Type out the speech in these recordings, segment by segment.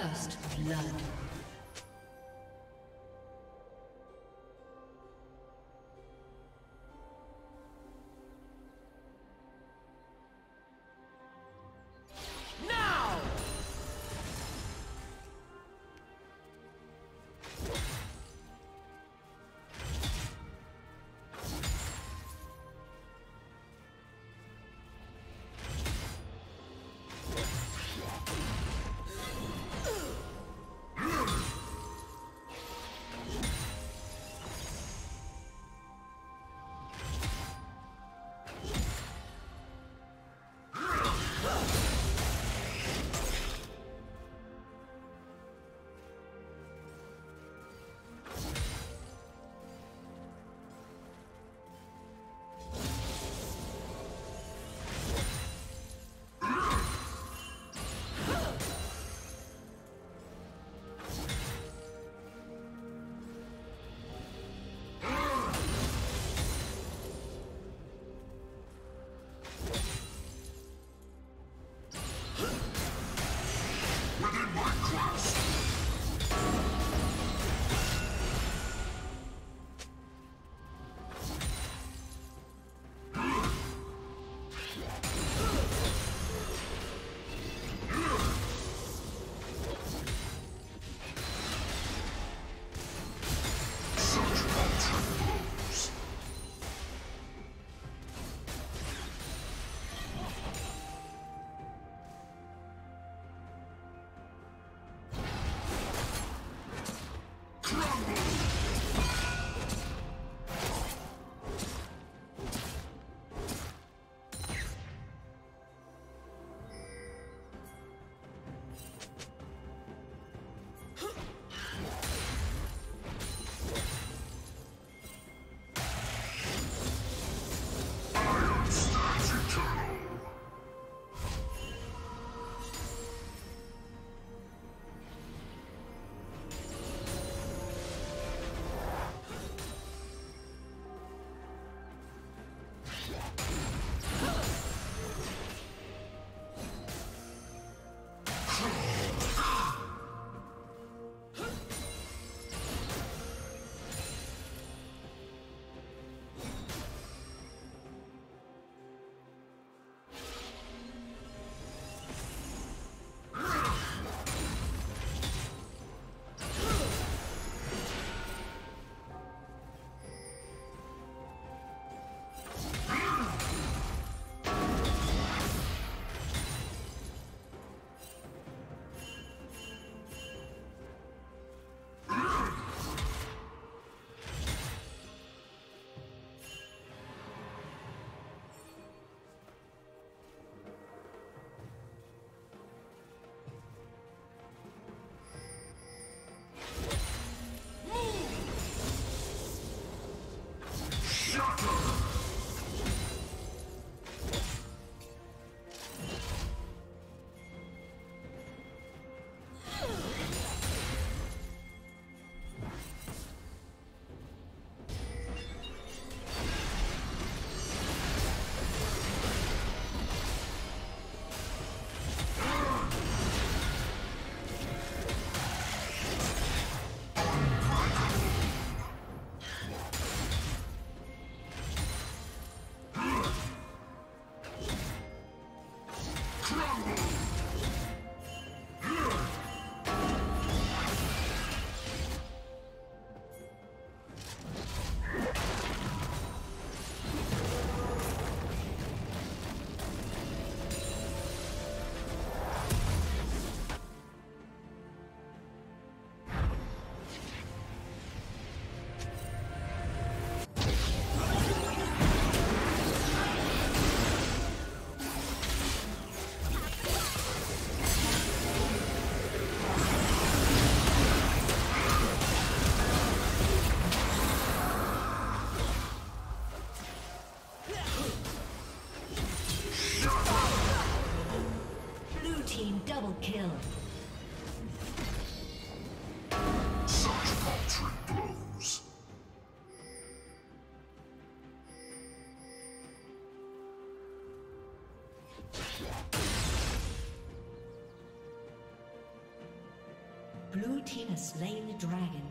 First blood. within my grasp. Double kill. Blue team has slain the dragon.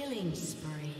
Killing spree.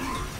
Red